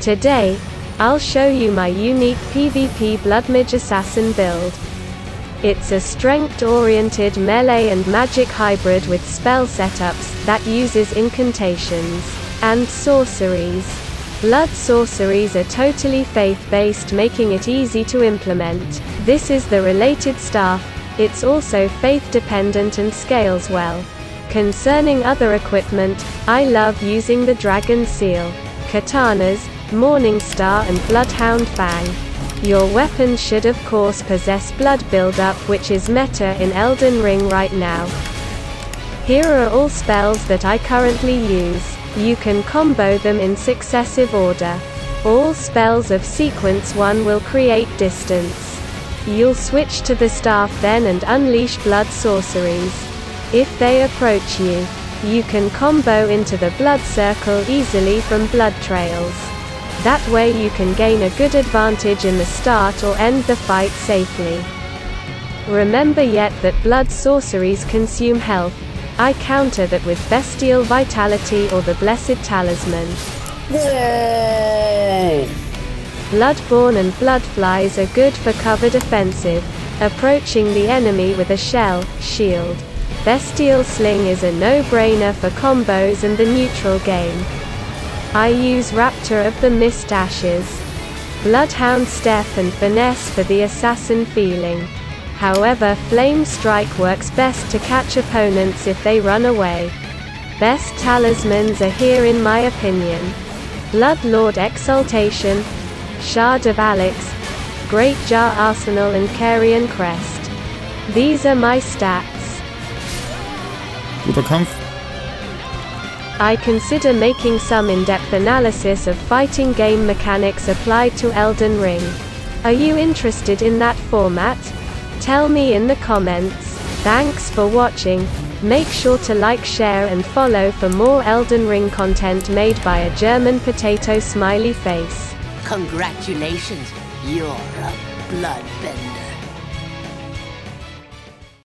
Today, I'll show you my unique PvP Blood Mage Assassin build. It's a strength-oriented melee and magic hybrid with spell setups that uses incantations and sorceries. Blood sorceries are totally faith-based making it easy to implement. This is the related staff, it's also faith-dependent and scales well. Concerning other equipment, I love using the Dragon Seal, katanas, Morning Star and Bloodhound Fang. Your weapon should of course possess blood buildup which is meta in Elden Ring right now. Here are all spells that I currently use. You can combo them in successive order. All spells of sequence 1 will create distance. You'll switch to the staff then and unleash blood sorceries. If they approach you, you can combo into the blood circle easily from blood trails. That way you can gain a good advantage in the start or end the fight safely. Remember yet that blood sorceries consume health. I counter that with bestial vitality or the blessed talisman. Yay! Bloodborne and bloodflies are good for covered offensive, approaching the enemy with a shell, shield. Bestial Sling is a no-brainer for combos and the neutral game. I use Raptor of the Mist Ashes. Bloodhound Step and Finesse for the assassin feeling. However Flame Strike works best to catch opponents if they run away. Best talismans are here in my opinion. Bloodlord Exaltation, Shard of Alex, Great Jar Arsenal and Carian Crest. These are my stats. Guter Kampf. I consider making some in-depth analysis of fighting game mechanics applied to Elden Ring. Are you interested in that format? Tell me in the comments. Thanks for watching. Make sure to like share and follow for more Elden Ring content made by a German potato smiley face. Congratulations, you're a bloodbender.